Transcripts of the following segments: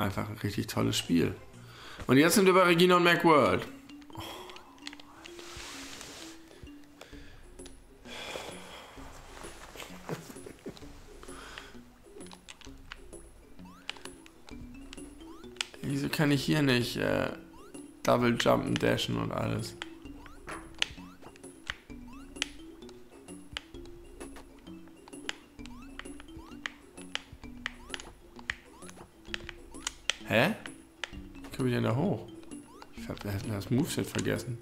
einfach ein richtig tolles Spiel. Und jetzt sind wir bei Regina und Macworld. Wieso kann ich hier nicht äh, Double Jumpen, Dashen und alles? Moveset vergessen.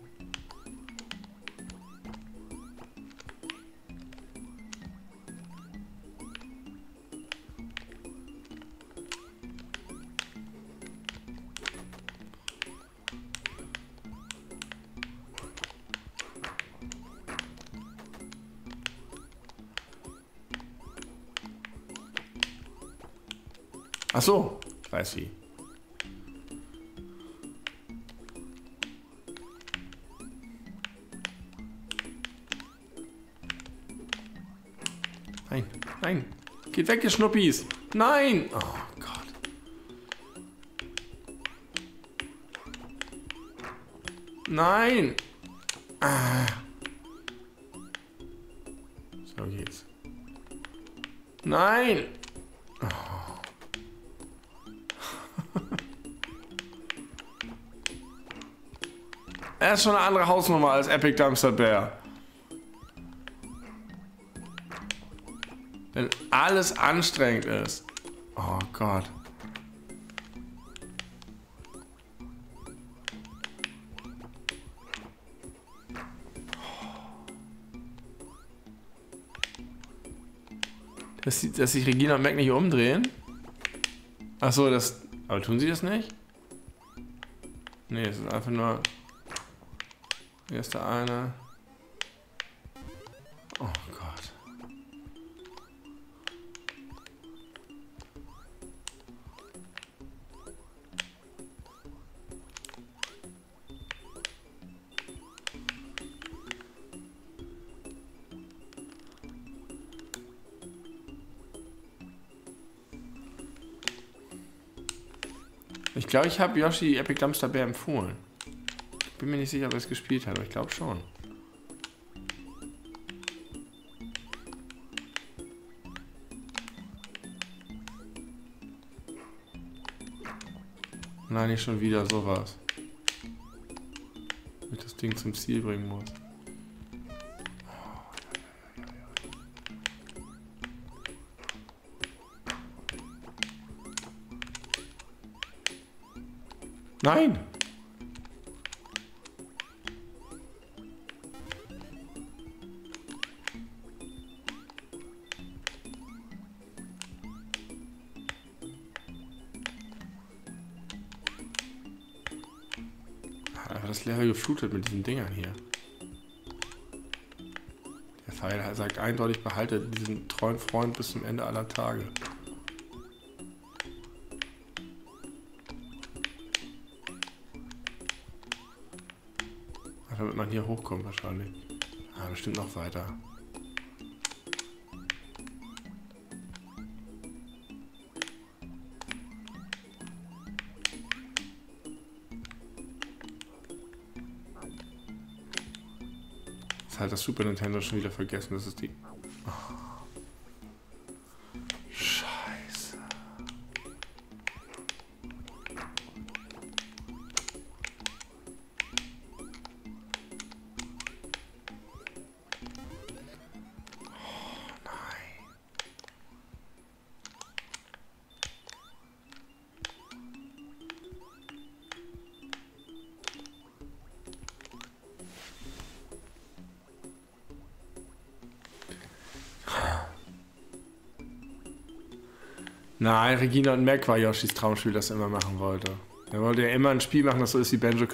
Ach so, weiß wie. Geht weg, ihr Schnuppis. Nein. Oh Gott. Nein. Ah. So geht's. Nein. Oh. er ist schon eine andere Hausnummer als Epic Dumpster Bear. Wenn alles anstrengend ist. Oh Gott. Dass, sie, dass sich Regina und Mac nicht umdrehen? Achso, das. Aber tun sie das nicht? Nee, es ist einfach nur. Hier ist der eine. Glaube, ich habe Yoshi Epic Dumpster Bear empfohlen. Ich bin mir nicht sicher, ob er es gespielt hat, aber ich glaube schon. Nein, nicht schon wieder sowas. Wenn ich das Ding zum Ziel bringen muss. Nein! Das Level geflutet mit diesen Dingern hier. Der Pfeil sagt eindeutig, behalte diesen treuen Freund bis zum Ende aller Tage. Damit man hier hochkommt wahrscheinlich. Ah, bestimmt noch weiter. Das hat das Super Nintendo schon wieder vergessen. Das ist die. Nein, Regina und Mac war Yoshis Traumspiel, das er immer machen wollte. Er wollte ja immer ein Spiel machen, das so ist wie Banjo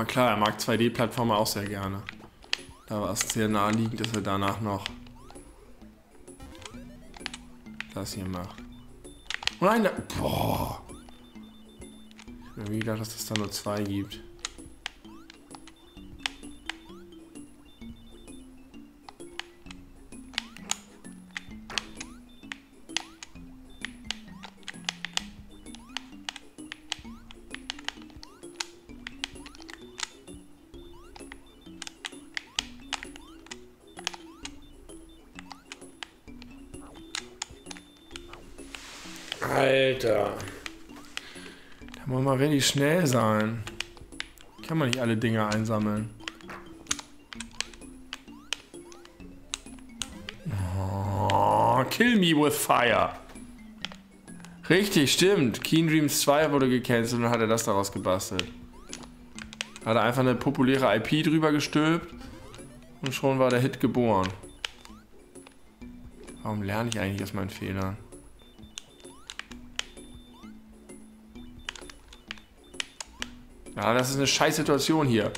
Aber klar, er mag 2D-Plattformer auch sehr gerne. Da war es sehr naheliegend, dass er danach noch das hier macht. Oh nein, da, boah. Ich habe mir gedacht, dass es da nur zwei gibt. Alter. Da muss man richtig schnell sein. Kann man nicht alle Dinge einsammeln. Oh, kill me with fire. Richtig, stimmt. Keen Dreams 2 wurde gecancelt und hat er das daraus gebastelt. Hat er einfach eine populäre IP drüber gestülpt und schon war der Hit geboren. Warum lerne ich eigentlich aus meinen Fehlern? Ja, das ist eine scheiß Situation hier.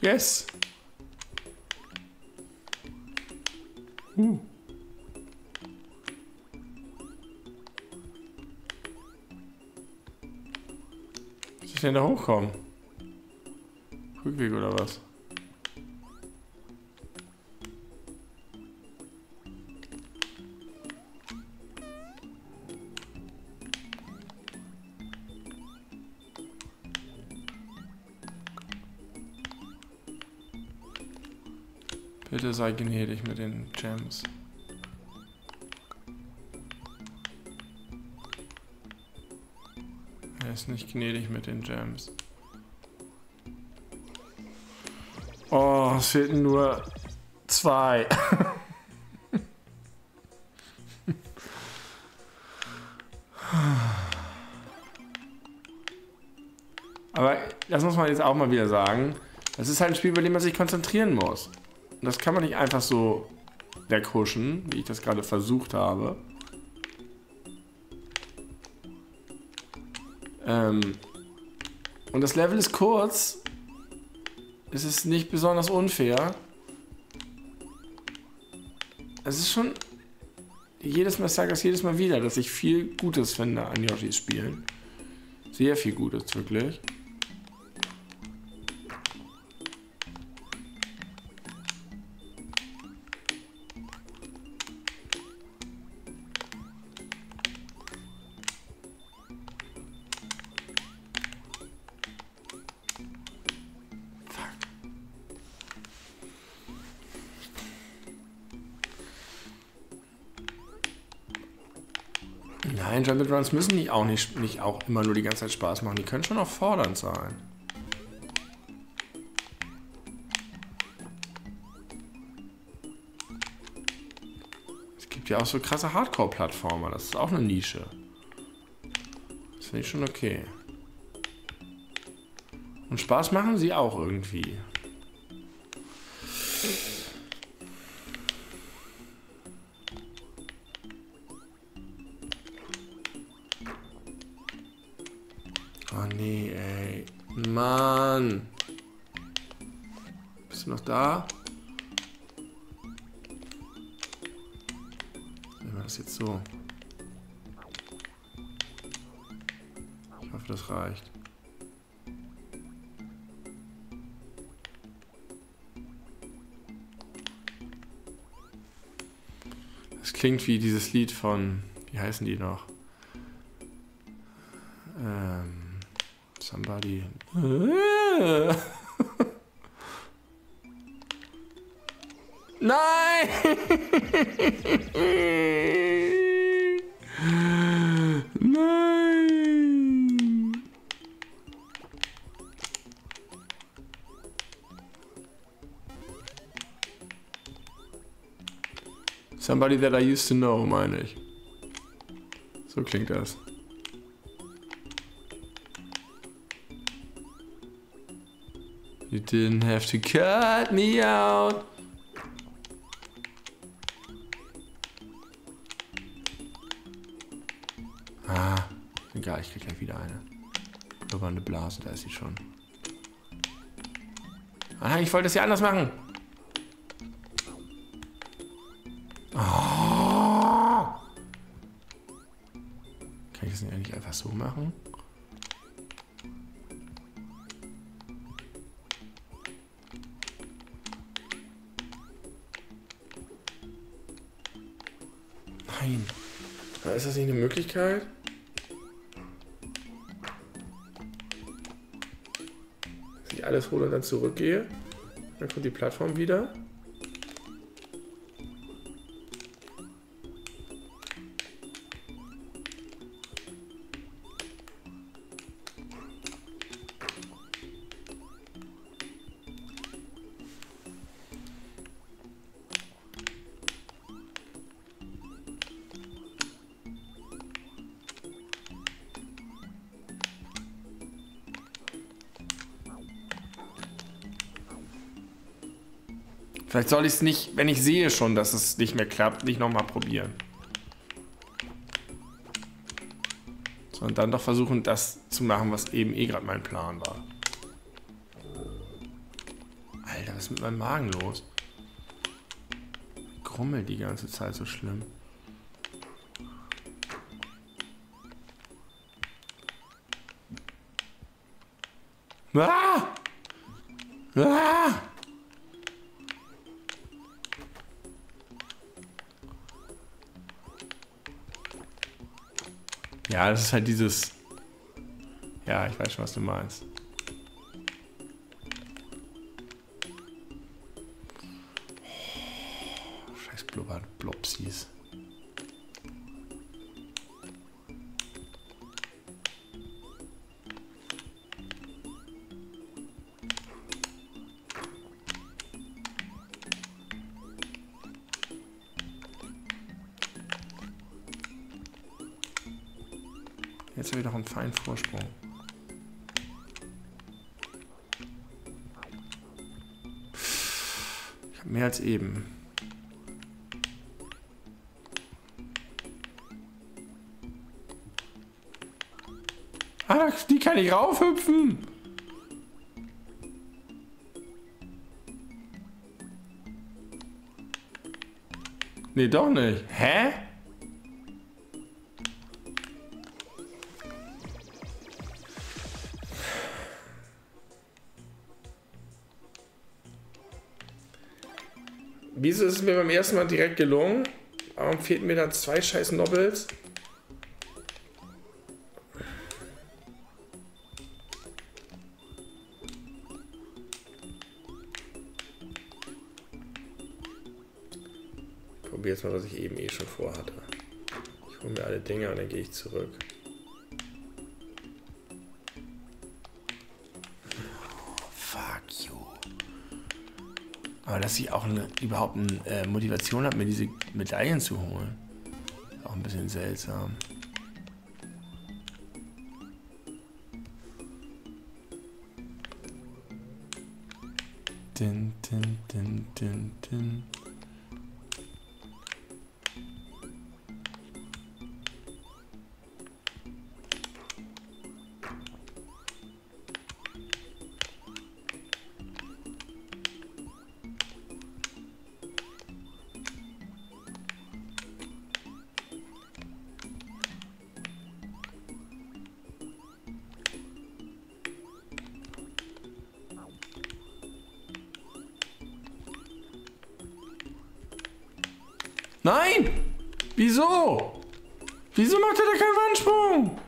Yes. Uh. Ich denn da hochkommen? Rückweg oder was? Bitte sei gnädig mit den Gems. Ist nicht gnädig mit den Gems. Oh, es fehlten nur zwei. Aber das muss man jetzt auch mal wieder sagen. Das ist halt ein Spiel, bei dem man sich konzentrieren muss. Und das kann man nicht einfach so weghuschen, wie ich das gerade versucht habe. Ähm, und das Level ist kurz. Es ist nicht besonders unfair. Es ist schon... Jedes Mal, ich sage das jedes Mal wieder, dass ich viel Gutes finde an Yoshis Spielen. Sehr viel Gutes, wirklich. Jump Runs müssen nicht auch, nicht, nicht auch immer nur die ganze Zeit Spaß machen. Die können schon auch fordernd sein. Es gibt ja auch so krasse Hardcore-Plattformer. Das ist auch eine Nische. Das finde ich schon okay. Und Spaß machen sie auch irgendwie. Das reicht. Das klingt wie dieses Lied von, wie heißen die noch? Ähm somebody. Nein! Somebody that I used to know, meine ich. So klingt das. You didn't have to cut me out. Ah, egal, ich krieg gleich wieder eine. Blubbernde Blase, da ist sie schon. Ah, ich wollte es ja anders machen. Oh. Kann ich das nicht einfach so machen? Nein. Ist das nicht eine Möglichkeit? Dass ich alles hole und dann zurückgehe? Dann kommt die Plattform wieder. Vielleicht soll ich es nicht, wenn ich sehe schon, dass es nicht mehr klappt, nicht nochmal probieren. Sondern dann doch versuchen, das zu machen, was eben eh gerade mein Plan war. Alter, was ist mit meinem Magen los? Grummelt die ganze Zeit so schlimm. Ah! Ah! Ja, das ist halt dieses... Ja, ich weiß schon, was du meinst. Scheiß Blubber, Blopsies. Feinen Vorsprung. Ich habe mehr als eben. Ah, die kann ich raufhüpfen. Nee, doch nicht. Hä? Wieso ist es mir beim ersten Mal direkt gelungen? Warum fehlten mir da zwei scheiß Nobbles? Probier jetzt mal, was ich eben eh schon vorhatte. Ich hole mir alle Dinge und dann gehe ich zurück. Aber dass ich auch eine, überhaupt eine äh, Motivation habe, mir diese Medaillen zu holen. Auch ein bisschen seltsam. Din, din, din, din, din. Nein! Wieso? Wieso macht er da keinen Wandsprung?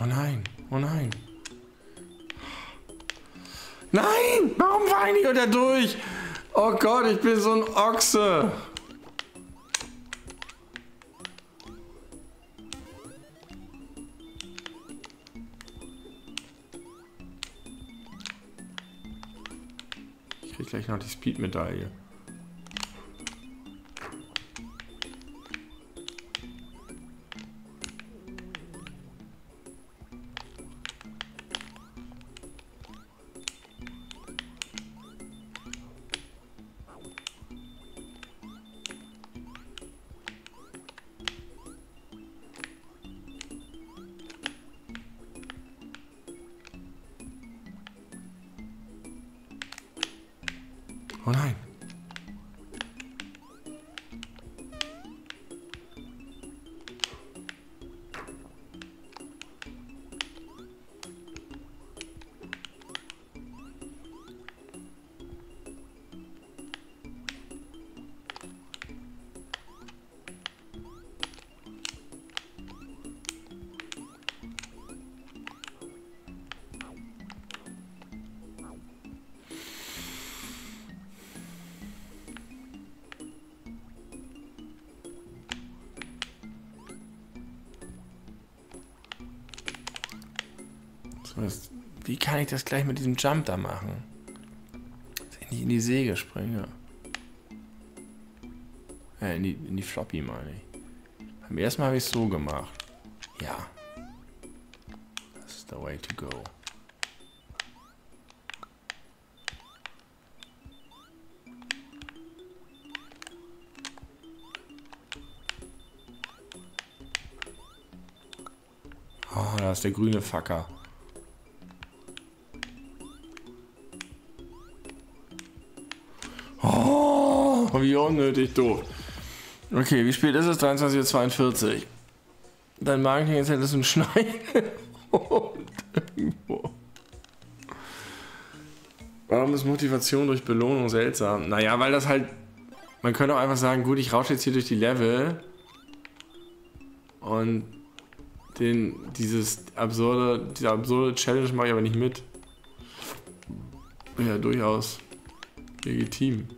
Oh nein, oh nein. Nein! Warum war ich unter durch? Oh Gott, ich bin so ein Ochse. Ich krieg gleich noch die Speed-Medaille. Oh nein. Jetzt, wie kann ich das gleich mit diesem Jump da machen? Dass ich nicht in die Säge springe. Äh, in die, in die Floppy meine ich. Beim ersten Mal habe ich es so gemacht. Ja. Das ist the way to go. Oh, da ist der grüne Facker. Oh, wie unnötig doof. Okay, wie spät ist es? 23.42 Uhr. Dein Marketing erzählt es ein Schneiden. irgendwo. Warum ist Motivation durch Belohnung seltsam? Naja, weil das halt. Man könnte auch einfach sagen, gut, ich rausche jetzt hier durch die Level. Und den, dieses absurde, diese absurde Challenge mache ich aber nicht mit. Ja, durchaus legitim.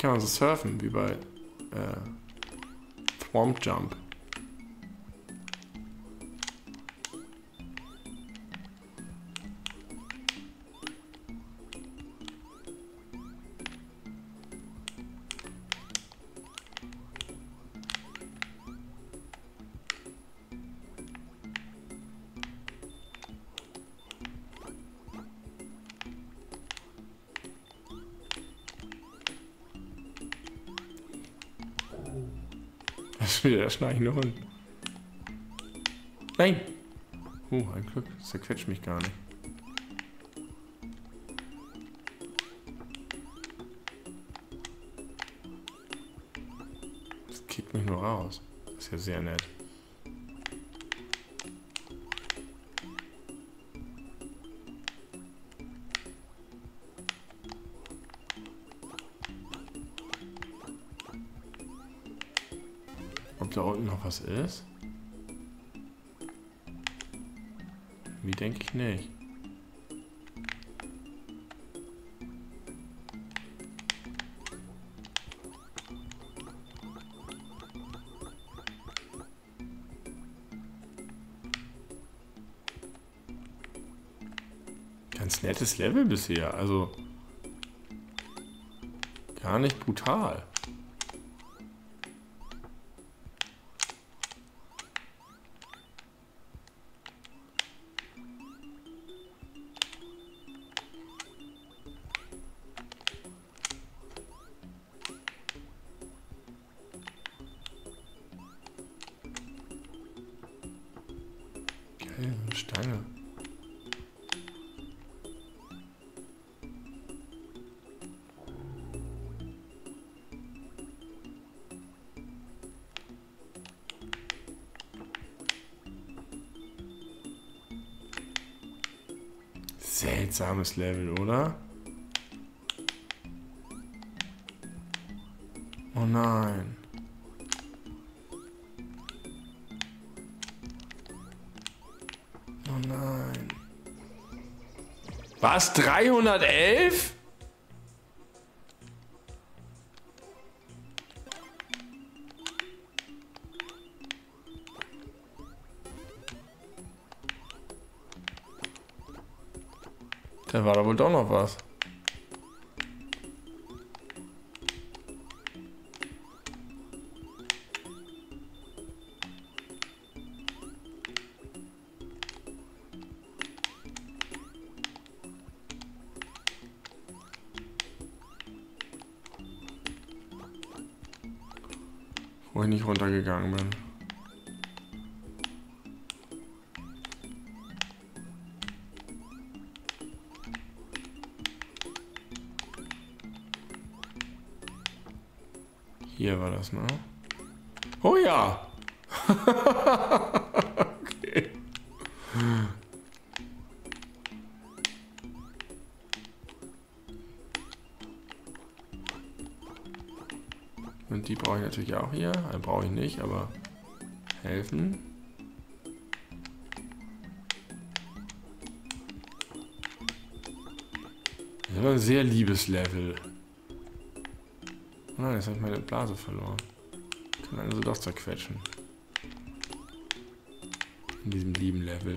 Kann man so surfen, wie bei äh, Swamp Jump? Wieder der schnarchende Hund. Nein! Oh, ein Glück. Das zerquetscht mich gar nicht. Das kickt mich nur raus. Das ist ja sehr nett. Unten noch was ist? Wie denke ich nicht. Ganz nettes Level bisher, also gar nicht brutal. Seltsames Level, oder? Oh nein. Oh nein. Was? 311? Da war da wohl doch noch was. Wo ich nicht runtergegangen bin. Das, ne? Oh ja! okay. Und die brauche ich natürlich auch hier. Also brauche ich nicht, aber helfen. Das ist ein sehr liebes Level. Oh nein, jetzt habe ich meine Blase verloren. Kann also doch zerquetschen. In diesem lieben Level.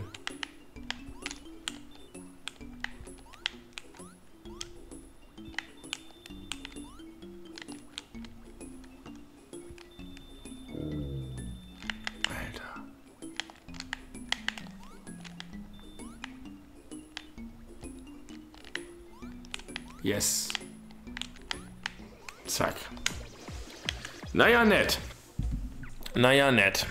Naja, nett. Naja, nett.